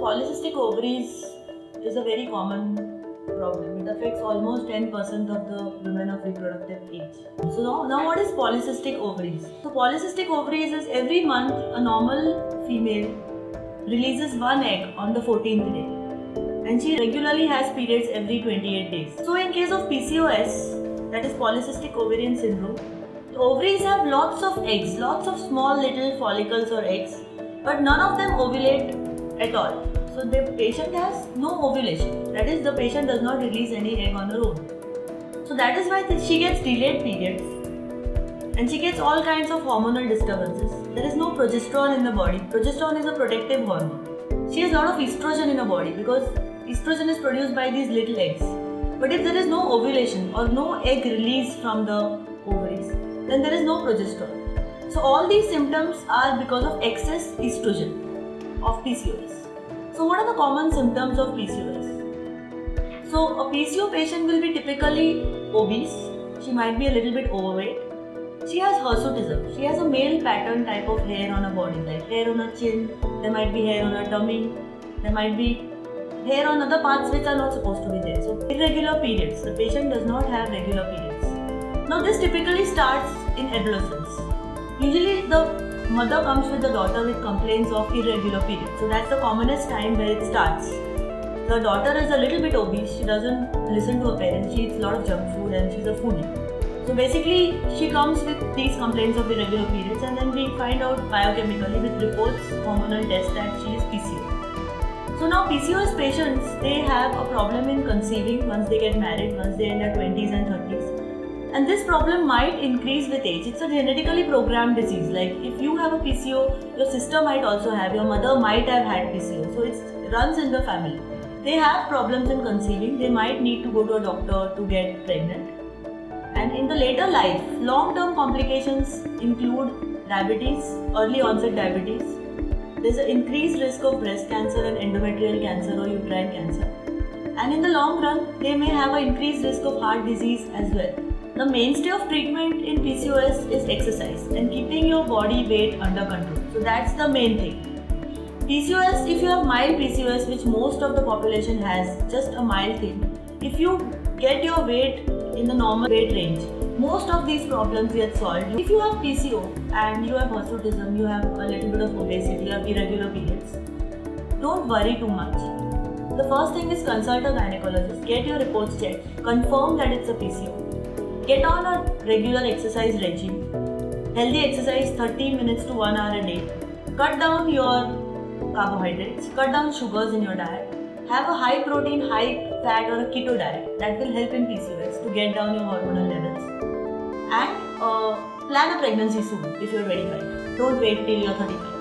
polycystic ovaries is a very common problem. It affects almost 10% of the women of reproductive age. So now, now what is polycystic ovaries? So polycystic ovaries is every month a normal female releases one egg on the 14th day and she regularly has periods every 28 days. So in case of PCOS, that is polycystic ovarian syndrome, the ovaries have lots of eggs, lots of small little follicles or eggs, but none of them ovulate at all. So the patient has no ovulation. That is, the patient does not release any egg on her own. So that is why she gets delayed periods and she gets all kinds of hormonal disturbances. There is no progesterone in the body. Progesterone is a protective hormone. She has a lot of estrogen in her body because estrogen is produced by these little eggs. But if there is no ovulation or no egg release from the ovaries, then there is no progesterone. So all these symptoms are because of excess estrogen of PCOS. So what are the common symptoms of PCOS? So a PCO patient will be typically obese. She might be a little bit overweight. She has hirsutism. She has a male pattern type of hair on her body, like hair on her chin. There might be hair on her tummy. There might be hair on other parts which are not supposed to be there. So irregular periods. The patient does not have regular periods. Now this typically starts in adolescence. Usually the mother comes with the daughter with complaints of irregular periods. So that's the commonest time where it starts. The daughter is a little bit obese, she doesn't listen to her parents, she eats a lot of junk food and she's a foodie. So basically, she comes with these complaints of irregular periods, and then we find out biochemically with reports, hormonal tests that she is PCO. So now PCOS patients, they have a problem in conceiving once they get married, once they're in their 20s and 30s. And this problem might increase with age. It's a genetically programmed disease. Like if you have a PCO, your sister might also have, your mother might have had PCO. So it runs in the family. They have problems in conceiving. They might need to go to a doctor to get pregnant. And in the later life, long-term complications include diabetes, early onset diabetes. There's an increased risk of breast cancer and endometrial cancer or uterine cancer. And in the long run, they may have an increased risk of heart disease as well. The mainstay of treatment in PCOS is exercise and keeping your body weight under control. So that's the main thing. PCOS, if you have mild PCOS, which most of the population has, just a mild thing, if you get your weight in the normal weight range, most of these problems get solved. If you have PCO and you have hirsutism, you have a little bit of obesity, you have irregular periods, don't worry too much. The first thing is consult a gynecologist, get your reports checked, confirm that it's a PCO Get on a regular exercise regime. Healthy exercise 30 minutes to 1 hour a day. Cut down your carbohydrates. Cut down sugars in your diet. Have a high protein, high fat or a keto diet. That will help in PCOS to get down your hormonal levels. And uh, plan a pregnancy soon if you're 25. Don't wait till you're 35.